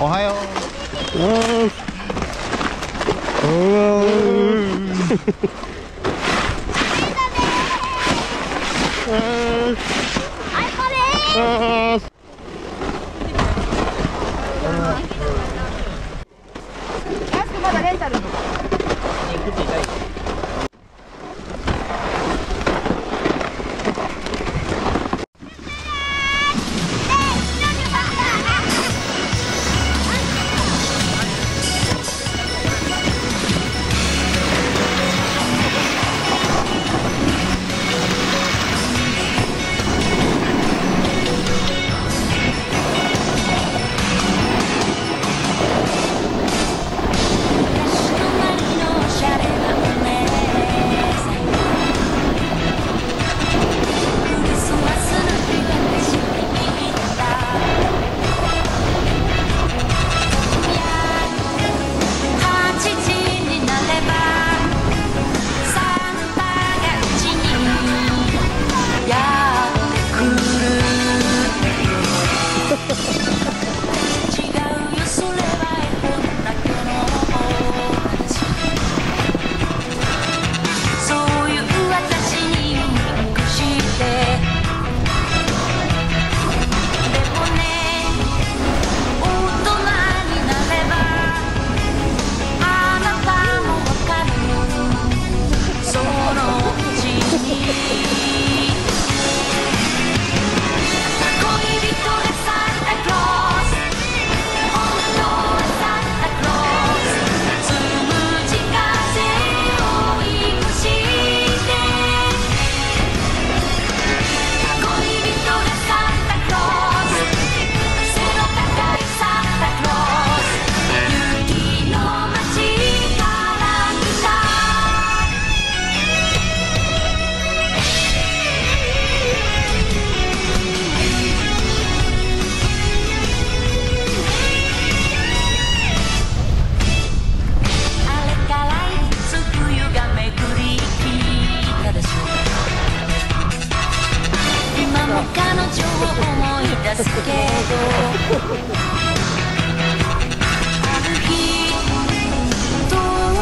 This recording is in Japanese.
おはよう。ま。くまだレンタルとか。思い出すけどある日遠